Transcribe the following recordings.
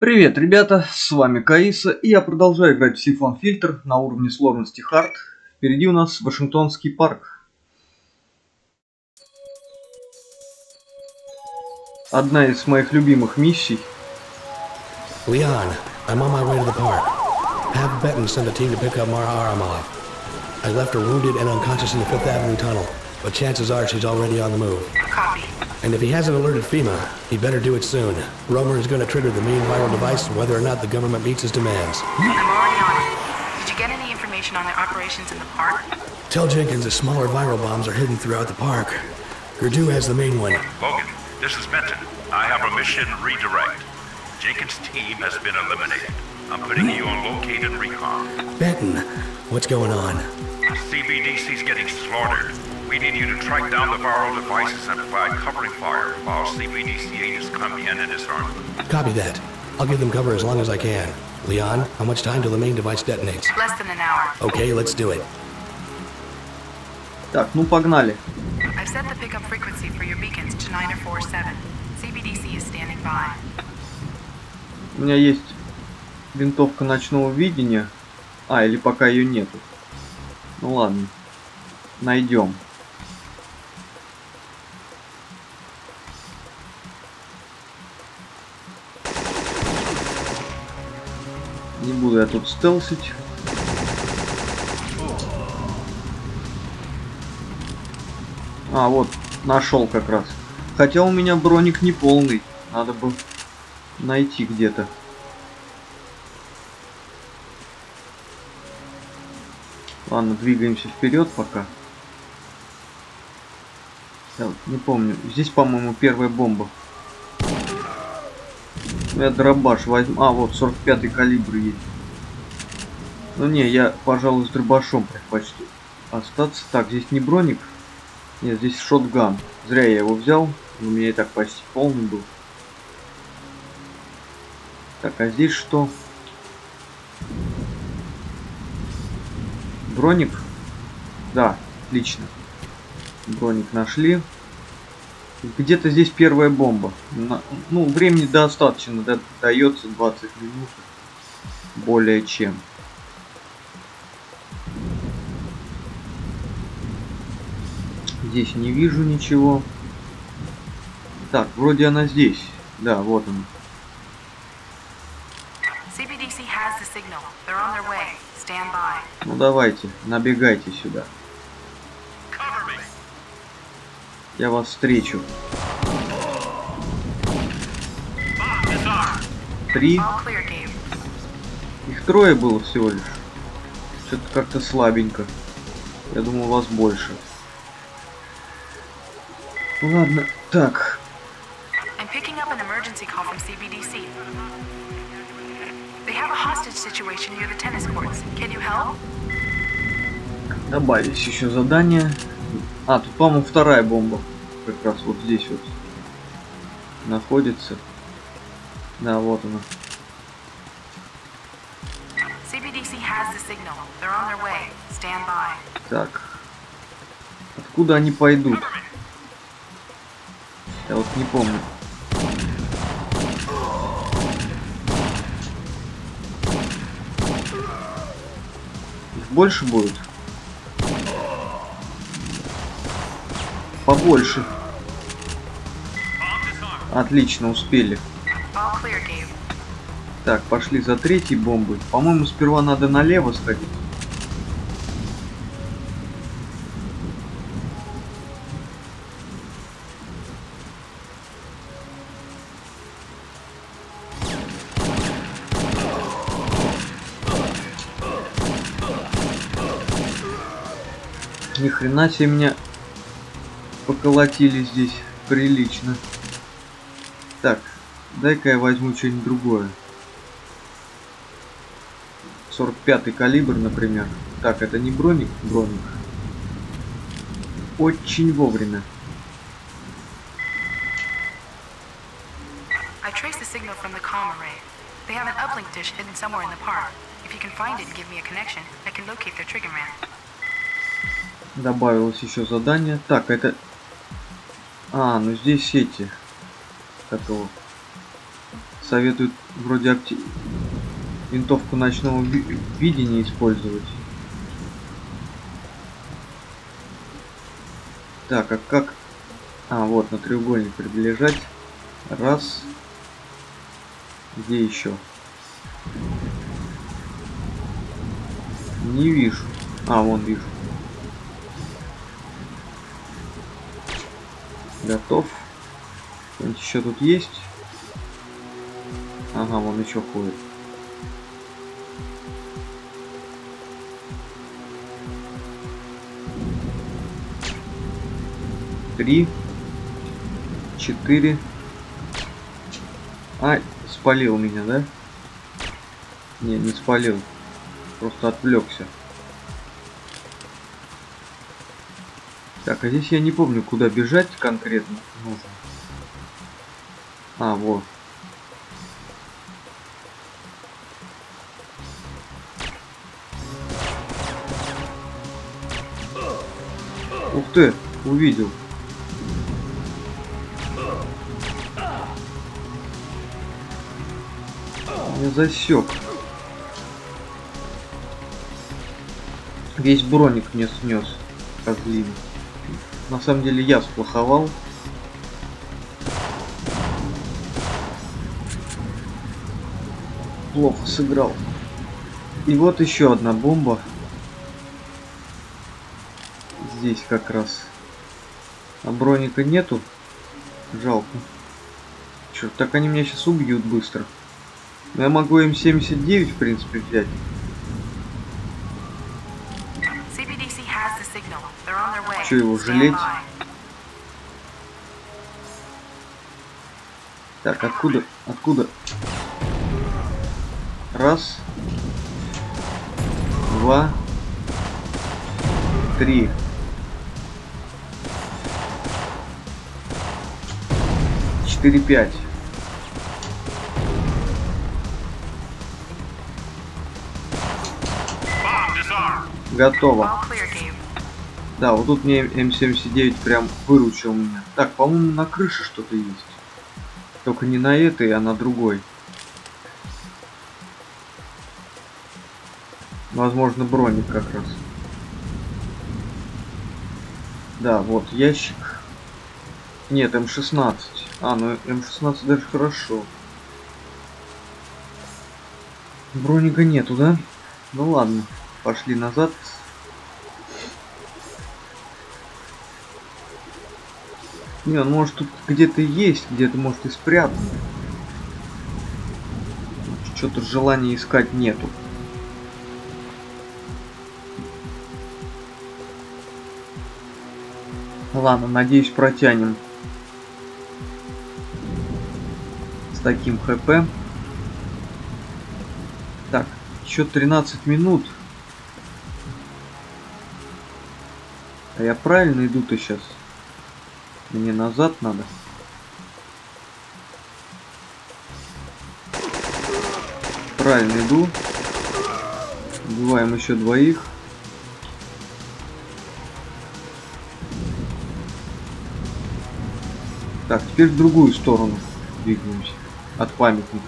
Привет, ребята, с вами Каиса, и я продолжаю играть в Сифон Фильтр на уровне сложности Хард. Впереди у нас Вашингтонский парк. Одна из моих любимых миссий. Leon, I'm on my way to the park. Have Benton send a team to pick up Mara Aramov. I left her wounded and unconscious in the Fifth Avenue tunnel, but chances are she's already on the move. Copy. And if he hasn't alerted FEMA, he better do it soon. Romer is going to trigger the main viral device whether or not the government meets his demands. I'm already on it. Did you get any information on their operations in the park? Tell Jenkins the smaller viral bombs are hidden throughout the park. Gurdu has the main one. Logan, this is Benton. I have a mission redirect. Jenkins' team has been eliminated. I'm putting you on locate and recon. Benton, what's going on? CBDC's getting slaughtered. We need you to track down the viral devices and provide covering fire while CBDC agents come in and disarm them. Copy that. I'll give them cover as long as I can. Leon, how much time till the main device detonates? Less than an hour. Okay, let's do it. Так, ну погнали. I've set the pickup frequency for your beacons to 9047. CBDC is standing by. У меня есть винтовка ночного видения. А, или пока ее нету. Ну ладно. Найдем. Буду я тут стелсить. А, вот, нашел как раз. Хотя у меня броник не полный. Надо бы найти где-то. Ладно, двигаемся вперед пока. Я вот не помню. Здесь, по-моему, первая бомба. Я дробаш возьму. А, вот 45-й калибр есть. Ну не, я, пожалуй, с дробашом предпочту остаться. Так, здесь не броник. Нет, здесь шотган. Зря я его взял. У меня и так почти полный был. Так, а здесь что? Броник? Да, отлично. Броник нашли. Где-то здесь первая бомба. На- ну, времени достаточно, да, дается 20 минут. Более чем. Здесь не вижу ничего. Так, вроде она здесь. Да, вот она. By. Ну давайте, набегайте сюда. Я вас встречу. Три. Их трое было всего лишь. Что-то как-то слабенько. Я думал, вас больше. You help? Добавились еще задания. А, тут, по-моему, вторая бомба. Как раз вот здесь вот. Находится. Да, вот она. Так. Откуда они пойдут? Я вот не помню. Их больше будет? Побольше. Отлично, успели. Так, пошли за третьей бомбой. По-моему, сперва надо налево сходить. Хрена себе меня поколотили здесь прилично. Так, дай-ка я возьму что-нибудь другое. 45 калибр, например. Так, это не броник, броник. Очень вовремя. They have an uplink dish hidden somewhere in the park. If you can find it and give me a connection, I can locate their trigger man. Добавилось еще задание. Так, это... А, ну здесь эти... Как его? советуют вроде акти... винтовку ночного ви- видения использовать. Так, а как... А, вот, на треугольник приближать. Раз. Где еще? Не вижу. А, вон вижу. Готов. Что-нибудь еще тут есть? Ага, вон еще ходит. Три. Четыре. А, спалил меня, да? Не, не спалил. Просто отвлекся. Так, а здесь я не помню, куда бежать конкретно нужно. А, вот. Ух ты, увидел. Я засек. Весь броник мне снес, козлин. На самом деле я сплоховал. Плохо сыграл. И вот еще одна бомба. Здесь как раз. А броника нету. Жалко. Черт, так они меня сейчас убьют быстро. Но я могу М79 в принципе взять. Чё его жалеть? Так, откуда? Откуда? Раз. Два. Три. Четыре, пять. Готово. Да, вот тут мне М79 прям выручил меня. Так, по-моему, на крыше что-то есть. Только не на этой, а на другой. Возможно, броник как раз. Да, вот ящик. Нет, М16. А, ну М16 даже хорошо. Броника нету, да? Ну ладно, пошли назад. Не, он может тут где-то есть, где-то может и спрятан. Что-то желания искать нету. Ладно, надеюсь протянем. С таким хп. Так, еще 13 минут. А я правильно иду-то сейчас? Мне назад надо. Правильно иду. Убиваем еще двоих. Так, теперь в другую сторону двигаемся. От памятника.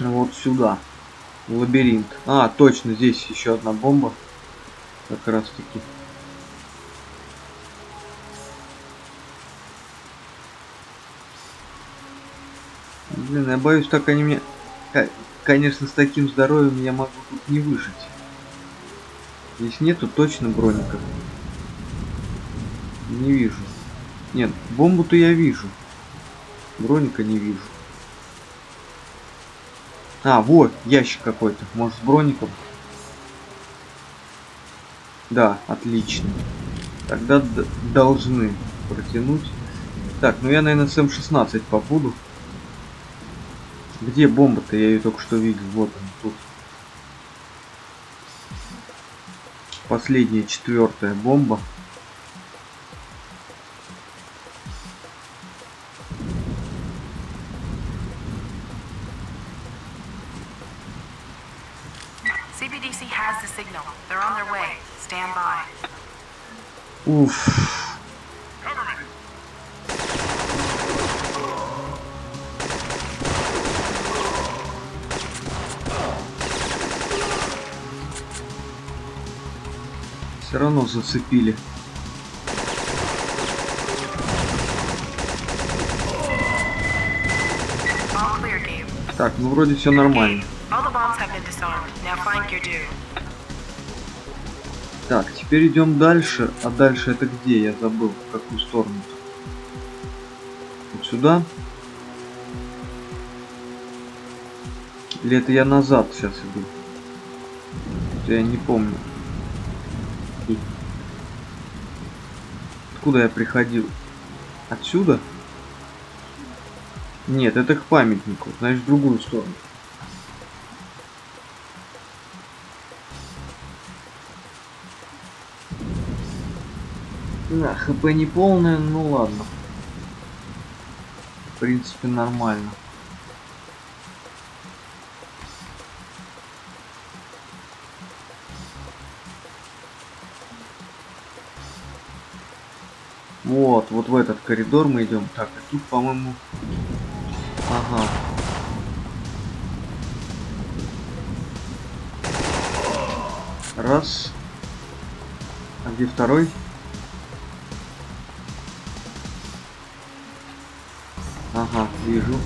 Вот сюда. Лабиринт. А, точно, здесь еще одна бомба. Как раз таки. Блин, я боюсь, так они мне... Конечно, с таким здоровьем я могу тут не выжить. Здесь нету точно броника. Не вижу. Нет, бомбу-то я вижу. Броника не вижу. А, вот, ящик какой-то. Может, с броником? Да, отлично. Тогда должны протянуть. Так, ну я, наверное, с М16 побуду. Где бомба-то? Я ее только что видел. Вот она тут. Последняя четвертая бомба. Уф. Все равно зацепили. Так, ну вроде все нормально теперь идем дальше. А дальше это где? Я забыл. В какую сторону? Вот сюда? Или это я назад сейчас иду? Я не помню. Откуда я приходил? Отсюда? Нет, это к памятнику. Значит, в другую сторону. Да, хп не полное, ну ладно. В принципе, нормально. Вот, вот в этот коридор мы идем. Так, и тут, по-моему... Ага. Раз. А где второй? Ага, вижу.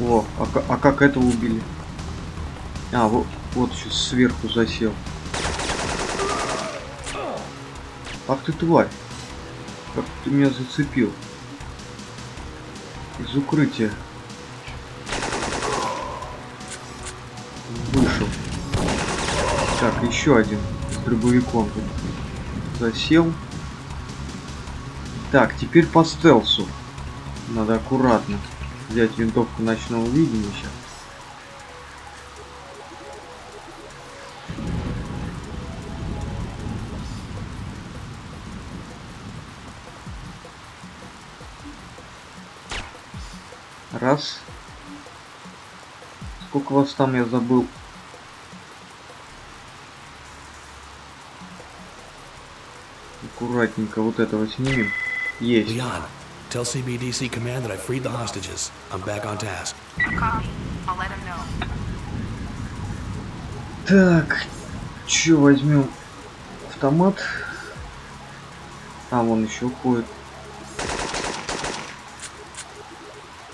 О, а, а как этого убили? А, вот, вот еще сверху засел. Ах ты тварь. Как ты меня зацепил. Из укрытия. Вышел. Так, еще один с дробовиком тут засел. Так, теперь по стелсу. Надо аккуратно взять винтовку ночного видения сейчас. Раз. Сколько вас там, я забыл. Аккуратненько вот этого снимем. Есть. Leon, tell CBDC command that I freed the hostages. I'm back on task. Copy. I'll let him know. Так, чё возьмем? Автомат. А, вон еще ходит.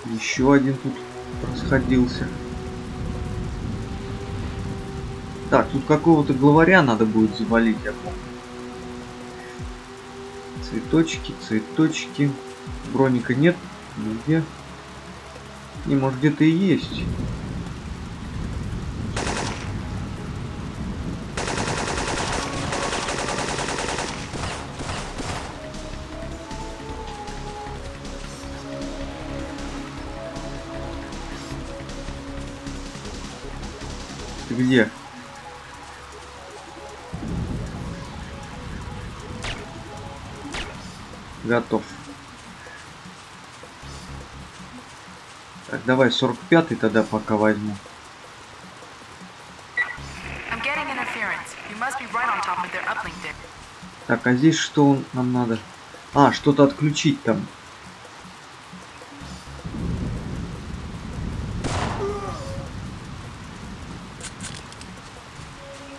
Еще один тут расходился. Так, тут какого-то главаря надо будет завалить, я помню. Цветочки, цветочки. Броника нет. Нигде. Не, может где-то и есть. Ты где? Готов. Так, давай 45-й тогда пока возьму. Right. Так, а здесь что он- нам надо? А, что-то отключить там.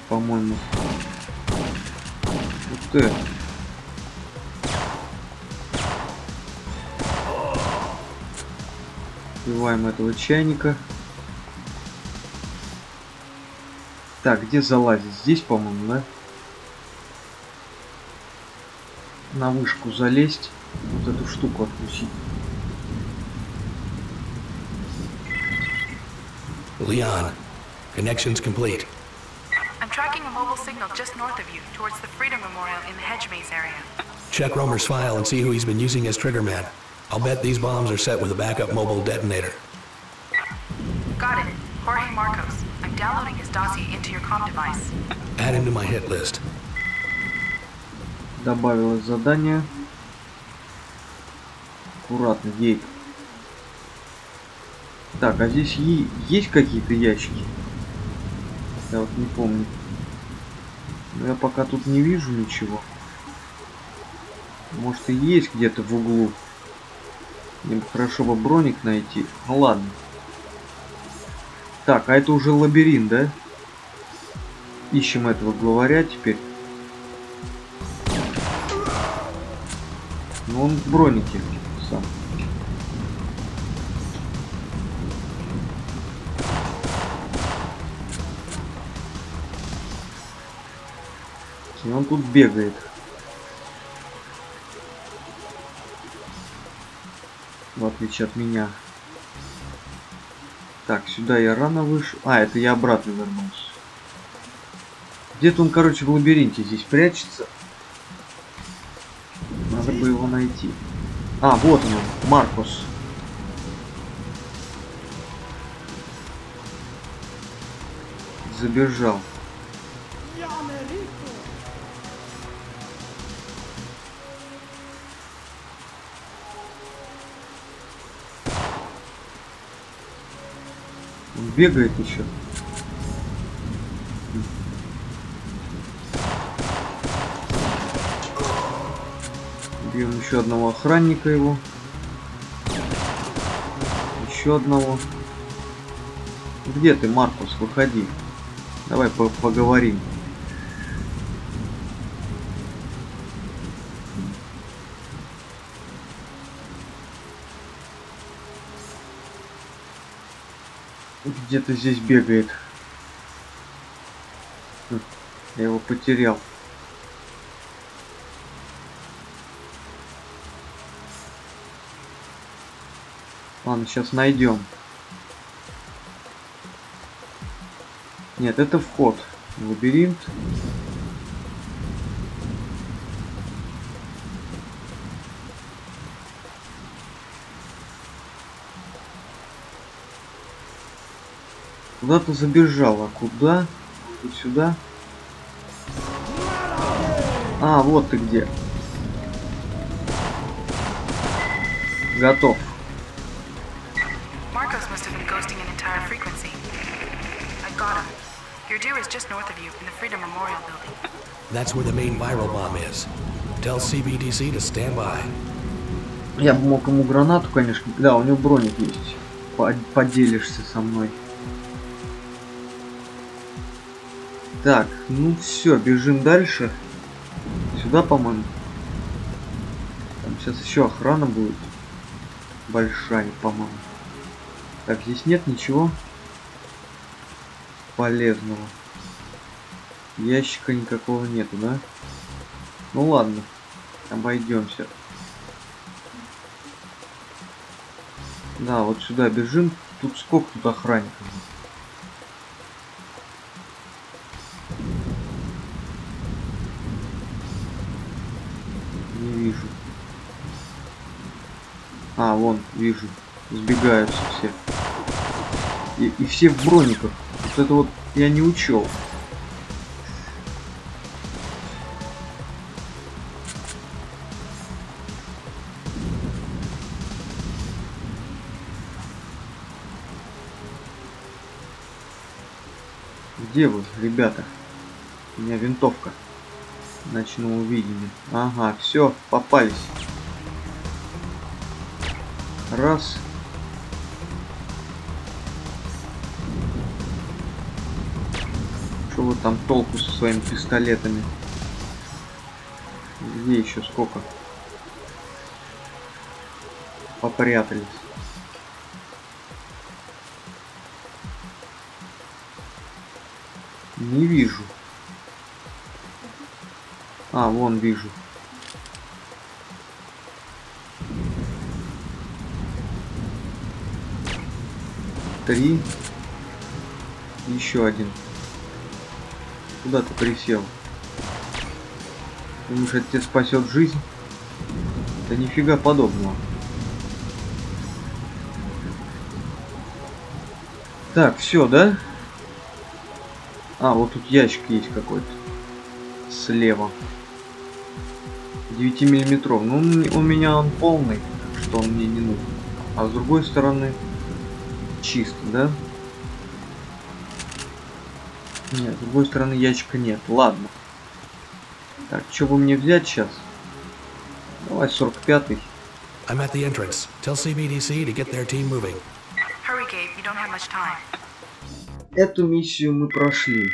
По-моему. Ух ты. Убиваем этого чайника. Так, где залазить? Здесь, по-моему, да? на вышку залезть, вот эту штуку отключить. Leon, connection's complete. I'm tracking a mobile signal just north of you, towards the Freedom Memorial in the hedge maze area. Check Romer's file and see who he's been using as triggerman. I'll bet these bombs are set with a backup mobile detonator. Got it. Jorge Marcos. I'm downloading his dossier into your comm device. Add him to my hit list. Добавилось задание. Аккуратно, гейт. Так, а здесь есть какие-то ящики? Я вот не помню. Но я пока тут не вижу ничего. Может и есть где-то в углу. Мне хорошо бы броник найти. Ну ладно. Так, а это уже лабиринт, да? ищем этого главаря теперь. Ну он в бронике сам. И он тут бегает. В отличие от меня. Так, сюда я рано вышел. А, это я обратно вернулся. Где-то он, короче, в лабиринте здесь прячется. Надо бы его найти. А, вот он, Маркус. Забежал. Бегает еще. Убьем еще одного охранника его. Еще одного. Где ты, Маркус? Выходи. Давай по поговорим. Где-то здесь бегает. Хм, Я его потерял. Ладно, сейчас найдем. Нет, это вход в лабиринт. Куда-то забежал, а куда? Вот сюда? А, вот ты где. Готов. Marcos must have been ghosting an entire frequency. I got him. Your deer is just north of you in the Freedom Memorial Building. That's where the main viral bomb is. Tell CBDC to stand by. Я бы мог ему гранату, конечно. Да, у него броник есть. По- Поделишься со мной. Так, ну все, бежим дальше. Сюда, по-моему. Там сейчас еще охрана будет. Большая, по-моему. Так, здесь нет ничего полезного. Ящика никакого нету, да? Ну ладно, обойдемся. Да, вот сюда бежим. Тут сколько тут охранников? А, вон, вижу. Сбегаются все. И, и все в брониках. Вот это вот я не учел. Где вы, ребята? У меня винтовка. Ночного видения. Ага, все, попались. Раз. Что вы там толку со своими пистолетами? Где еще сколько? Попрятались. Не вижу. А, вон вижу. Три. Еще один. Куда ты присел? Думаешь, это тебе спасет жизнь? Да нифига подобного. Так, все, да? А, вот тут ящик есть какой-то. Слева. 9 миллиметров. Ну, у меня он полный, что он мне не нужен. А с другой стороны, чисто, да? Нет, с другой стороны ящика нет. Ладно. Так, что бы мне взять сейчас? Давай 45-й. I'm at the entrance. Tell CBDC to get their team moving. Hurry, Gabe. You don't have much time. Эту миссию мы прошли.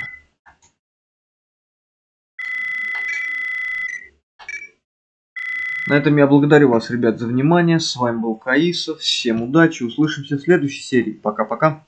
На этом я благодарю вас, ребят, за внимание. С вами был Каисов. Всем удачи. Услышимся в следующей серии. Пока-пока.